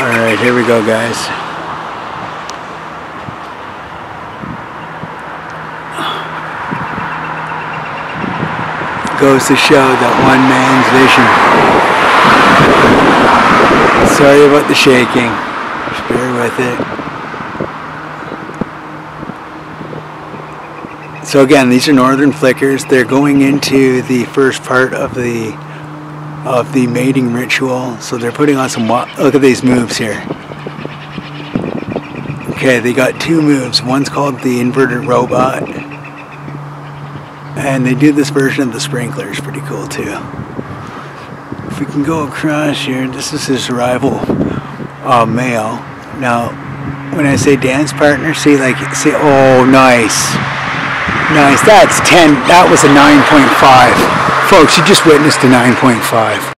Alright, here we go guys. Goes to show that one man's vision. Sorry about the shaking. Just bear with it. So again, these are northern flickers. They're going into the first part of the of the mating ritual. So they're putting on some, look at these moves here. Okay, they got two moves. One's called the inverted robot. And they do this version of the sprinklers, pretty cool too. If we can go across here, this is his rival uh, male. Now, when I say dance partner, see like, see, oh nice. Nice, that's 10, that was a 9.5. Folks, you just witnessed a 9.5.